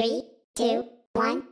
Three, two, one.